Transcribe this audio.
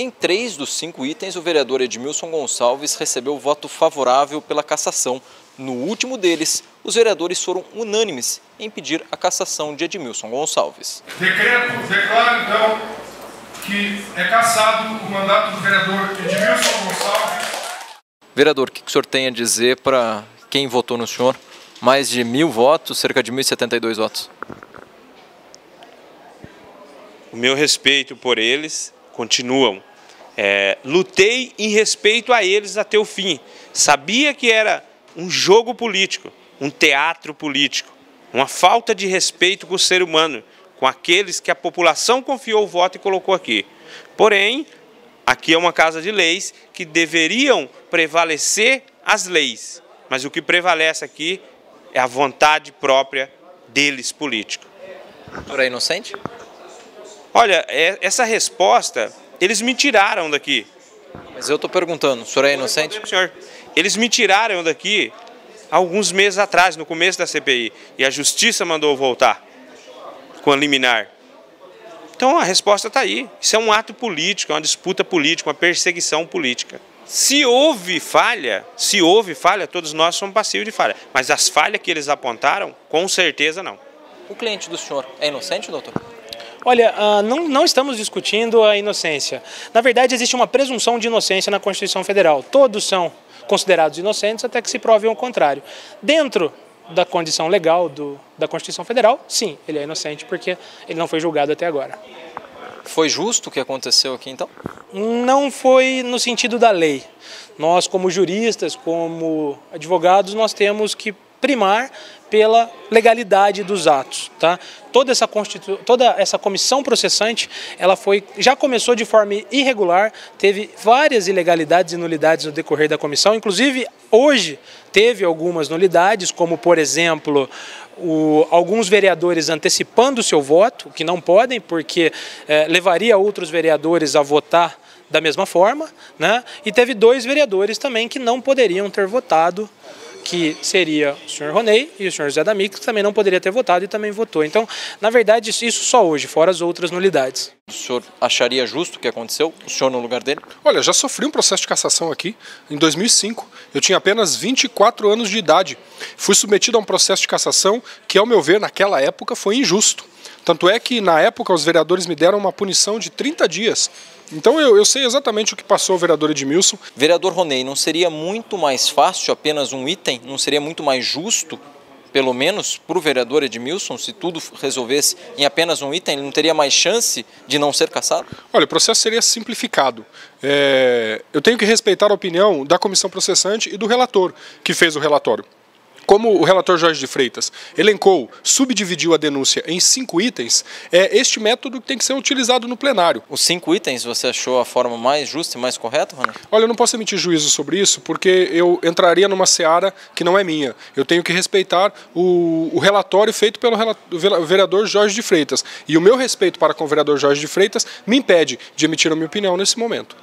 Em três dos cinco itens, o vereador Edmilson Gonçalves recebeu voto favorável pela cassação. No último deles, os vereadores foram unânimes em pedir a cassação de Edmilson Gonçalves. Decreto, declaro então que é cassado o mandato do vereador Edmilson Gonçalves. Vereador, o que o senhor tem a dizer para quem votou no senhor? Mais de mil votos, cerca de 1.072 votos. O meu respeito por eles continuam. É, lutei em respeito a eles até o fim. Sabia que era um jogo político, um teatro político, uma falta de respeito com o ser humano, com aqueles que a população confiou o voto e colocou aqui. Porém, aqui é uma casa de leis que deveriam prevalecer as leis, mas o que prevalece aqui é a vontade própria deles político. É inocente? Olha, é, essa resposta eles me tiraram daqui. Mas eu estou perguntando, o senhor é inocente? Senhor, eles me tiraram daqui alguns meses atrás, no começo da CPI, e a justiça mandou voltar com a liminar. Então a resposta está aí. Isso é um ato político, é uma disputa política, uma perseguição política. Se houve falha, se houve falha, todos nós somos passivos de falha. Mas as falhas que eles apontaram, com certeza não. O cliente do senhor é inocente, doutor? Olha, uh, não, não estamos discutindo a inocência. Na verdade, existe uma presunção de inocência na Constituição Federal. Todos são considerados inocentes até que se prove o contrário. Dentro da condição legal do, da Constituição Federal, sim, ele é inocente porque ele não foi julgado até agora. Foi justo o que aconteceu aqui então? Não foi no sentido da lei. Nós, como juristas, como advogados, nós temos que primar pela legalidade dos atos, tá? Toda essa constitu... toda essa comissão processante, ela foi já começou de forma irregular, teve várias ilegalidades e nulidades no decorrer da comissão, inclusive hoje teve algumas nulidades, como por exemplo, o, alguns vereadores antecipando o seu voto, que não podem, porque é, levaria outros vereadores a votar da mesma forma, né? E teve dois vereadores também que não poderiam ter votado que seria o senhor Ronei e o senhor Zé D'Amico, que também não poderia ter votado e também votou. Então, na verdade, isso só hoje, fora as outras nulidades. O senhor acharia justo o que aconteceu? O senhor no lugar dele? Olha, já sofri um processo de cassação aqui em 2005. Eu tinha apenas 24 anos de idade. Fui submetido a um processo de cassação que, ao meu ver, naquela época foi injusto. Tanto é que, na época, os vereadores me deram uma punição de 30 dias então eu, eu sei exatamente o que passou o vereador Edmilson. Vereador Ronei, não seria muito mais fácil apenas um item? Não seria muito mais justo pelo menos para o vereador Edmilson, se tudo resolvesse em apenas um item, ele não teria mais chance de não ser cassado? Olha, o processo seria simplificado. É, eu tenho que respeitar a opinião da comissão processante e do relator que fez o relatório. Como o relator Jorge de Freitas elencou, subdividiu a denúncia em cinco itens, é este método que tem que ser utilizado no plenário. Os cinco itens você achou a forma mais justa e mais correta, Rony? Olha, eu não posso emitir juízo sobre isso porque eu entraria numa seara que não é minha. Eu tenho que respeitar o, o relatório feito pelo vereador Jorge de Freitas. E o meu respeito para com o vereador Jorge de Freitas me impede de emitir a minha opinião nesse momento.